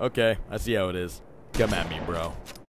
okay, I see how it is. Come at me, bro.